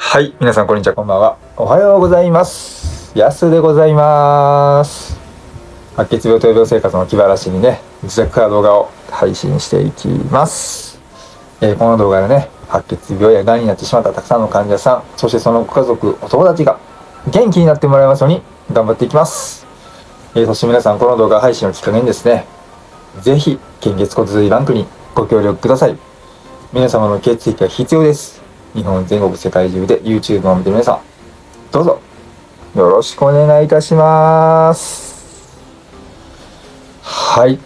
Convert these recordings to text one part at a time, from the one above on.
はい、皆さんこんにちは、こんばんは。おはようございます。やすでございます。白血病と病生活の気晴らしにね、自宅から動画を配信していきます。えーこの動画でね、白血病や癌になってしまったたくさんの患者さん、そしてそのご家族、お友達が元気になってもらえますように頑張っていきます。えーそして皆さん、この動画配信をきっかけにですね、ぜひ、献血骨髄バンクにご協力ください。皆様の血液が必要です。日本全国世界中で YouTube を見てる皆さん、どうぞ、よろしくお願いいたします。はい。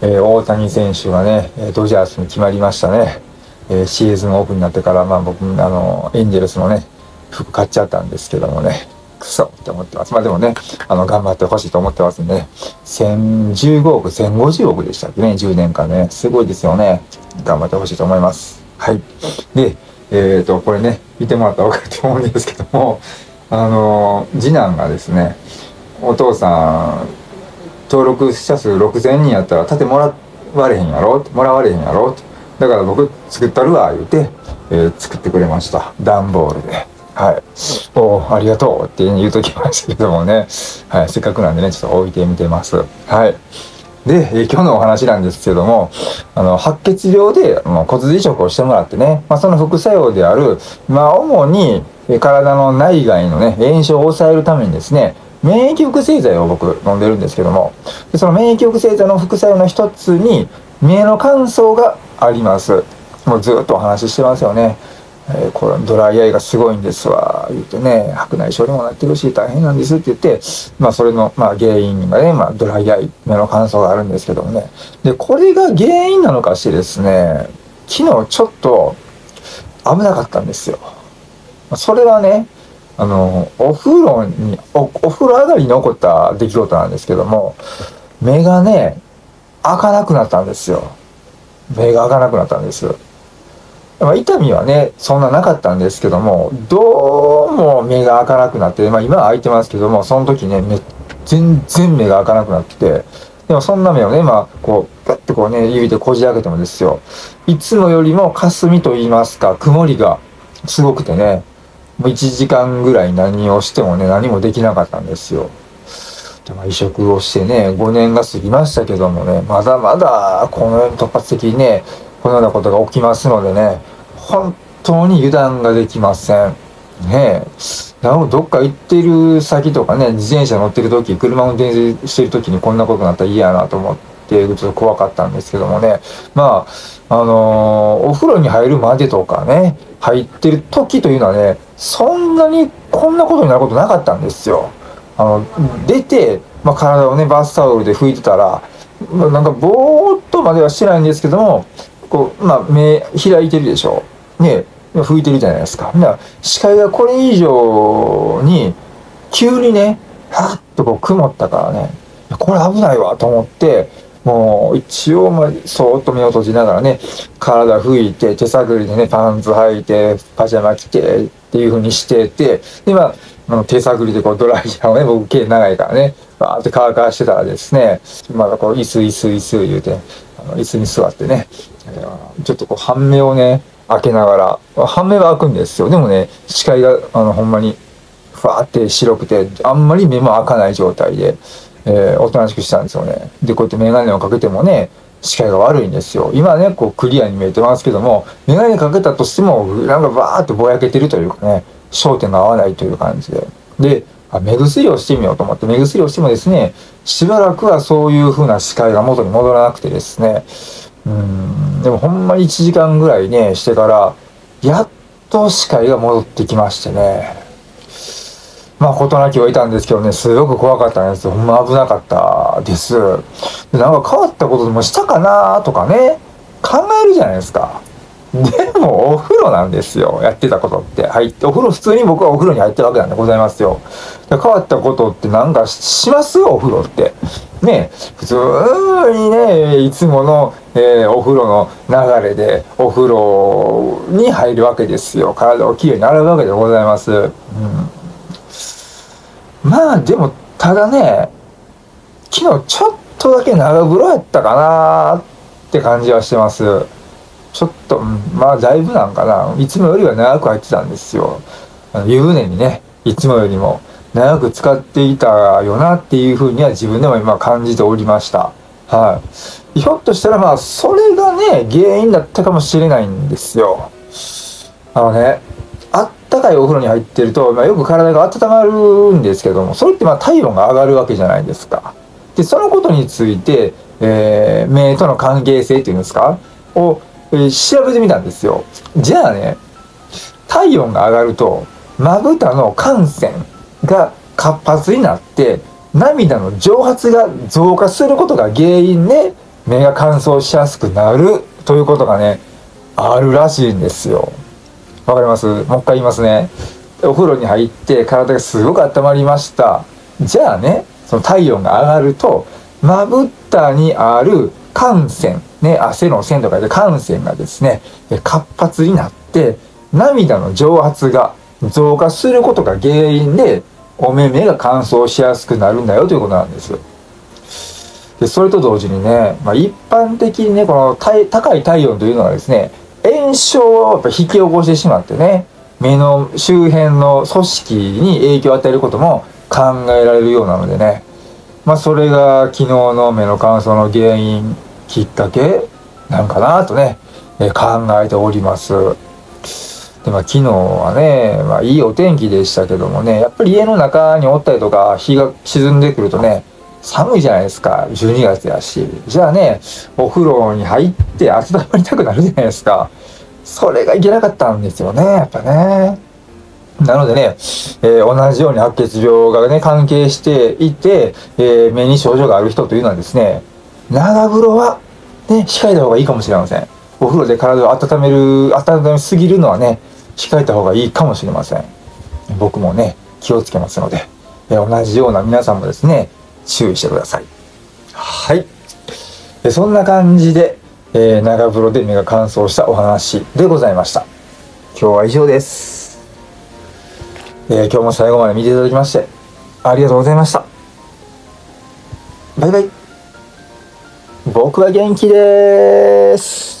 えー大谷選手がね、えドジャースに決まりましたね。えーシーズンオフになってから、まあ僕、あの、エンジェルスのね、服買っちゃったんですけどもね、クソって思ってます。まあでもね、あの、頑張ってほしいと思ってますんでね、1015億、1050億でしたっけね、10年間ね。すごいですよね。頑張ってほしいと思います。はい。で、えっ、と、これね、見てもらったら分かると思うんですけども、あの、次男がですね、お父さん、登録者数6000人やったら盾もらわれへんやろ？もらわれへんやろ？だから僕作ったるわ言うて、えー作ってくれました。段ボールで。はいおおありがとうって言うときましたけどもね、はい、せっかくなんでねちょっと置いてみてます。はい。で、え今日のお話なんですけども、あの、白血病で、まあ、骨髄移植をしてもらってね、まあ、その副作用である、まあ、主に、え体の内外のね、炎症を抑えるためにですね、免疫抑制剤を僕飲んでるんですけども、でその免疫抑制剤の副作用の一つに、目の乾燥があります。もうずっとお話ししてますよね。えこれドライアイがすごいんですわ。言ってね白内障にもなってるし大変なんですって言ってまあそれの、まあ、原因がね、まあ、ドライアイ目の乾燥があるんですけどもね。でこれが原因なのかしてですね昨日ちょっと危なかったんですよ。それはねあのお風呂におお風呂上がりに起こった出来事なんですけども目がね開かなくなったんですよ。目が開かなくなったんです。まあ、痛みはねそんななかったんですけどもどうも目が開かなくなって、まあ、今は開いてますけどもその時ね目全然目が開かなくなっててでもそんな目をねまあこうガッてこうね指でこじ開けてもですよいつもよりも霞と言いますか曇りがすごくてねもう1時間ぐらい何をしてもね何もできなかったんですよ。でまあ移植をしてね5年が過ぎましたけどもねまだまだこのように突発的にねこのようなことが起きますのでね本当に油断ができません。ねえ。なおどっか行ってる先とかね、自転車乗ってる時、車運転してる時にこんなことになったら嫌やなと思って、ちょっと怖かったんですけどもね。まあ、あのーお風呂に入るまでとかね、入ってる時というのはね、そんなにこんなことになることなかったんですよ。あの、出て、まあ、体をね、バスタオルで拭いてたら、まあなんかぼーっとまではしてないんですけども、こう、まあ、目開いてるでしょ。ね、拭いてるじゃないですか。だから視界がこれ以上に、急にね、はっとこう曇ったからね、これ危ないわと思って、もう一応、まあ、そーっと目を閉じながらね、体拭いて、手探りでね、パンツ履いて、パジャマ着て、っていう風にしてて、で、まあ、あの手探りでこうドライヤーをね、僕毛長いからね、バーって乾かしてたらですね、まだこう、椅子椅子椅子言うて、あの椅子に座ってね、ちょっとこう半目をね、開けながら、半目は開くんですよ。でもね、視界が、あの、ほんまに、ふわーって白くて、あんまり目も開かない状態で、えーおとなしくしたんですよね。で、こうやってメガネをかけてもね、視界が悪いんですよ。今ね、こうクリアに見えてますけども、メガネかけたとしても、なんかバーってぼやけてるというかね、焦点が合わないという感じで。で、目薬をしてみようと思って、目薬をしてもですね、しばらくはそういう風な視界が元に戻らなくてですね、うん、でもほんまに1時間ぐらいね、してから、やっと視界が戻ってきましてね。まあ、事なきを得たんですけどね、すごく怖かったんですよ。ほんま危なかったです。でなんか変わったことでもしたかなとかね、考えるじゃないですか。でも、お風呂なんですよ。やってたことって。入って、お風呂、普通に僕はお風呂に入ってるわけなんでございますよ。変わったことってなんかしますお風呂って。ね普通にね、いつもの、えーお風呂の流れで、お風呂に入るわけですよ。体をきれいに洗うわけでございます。うんまあでもただね昨日ちょっとだけ長風呂やったかなって感じはしてますちょっと、うん、まあだいぶなんかないつもよりは長く入ってたんですよ。あの湯船にねいつもよりも長く使っていたよなっていうふうには自分でも今感じておりました。はい。ひょっとしたらまあそれがね原因だったかもしれないんですよ。あのねあったかいお風呂に入ってると、まあ、よく体が温まるんですけどもそれってまあ体温が上がるわけじゃないですか。でそのことについて、えー、目との関係性っていうんですか？を、調べてみたんですよ。じゃあね、体温が上がると、まぶたの汗腺が活発になって、涙の蒸発が増加することが原因で、目が乾燥しやすくなるということがね、あるらしいんですよ。わかります？もう一回言いますね。お風呂に入って体がすごく温まりました。じゃあね、その体温が上がると、まぶたにある汗腺ね、汗の線とかで汗腺がですね、活発になって、涙の蒸発が増加することが原因で、お目目が乾燥しやすくなるんだよということなんです。でそれと同時にね、まあ、一般的にね、この高い体温というのはですね、炎症をやっぱ引き起こしてしまってね、目の周辺の組織に影響を与えることも考えられるようなのでね、まあ、それが昨日の目の乾燥の原因きっかけなんかなとね、え考えております。で、まあ、昨日はね、まあ、いいお天気でしたけどもね、やっぱり家の中におったりとか、日が沈んでくるとね、寒いじゃないですか。12月やし。じゃあね、お風呂に入って温まりたくなるじゃないですか。それがいけなかったんですよね、やっぱね。なのでね、えー、同じように白血病がね、関係していて、えー、目に症状がある人というのはですね、長風呂はね、控えた方がいいかもしれません。お風呂で体を温める、温めすぎるのはね、控えた方がいいかもしれません。僕もね、気をつけますので、え同じような皆さんもですね、注意してください。はい。そんな感じで、えー、長風呂で目が乾燥したお話でございました。今日は以上です。えー、今日も最後まで見ていただきまして、ありがとうございました。バイバイ。僕は元気でーす。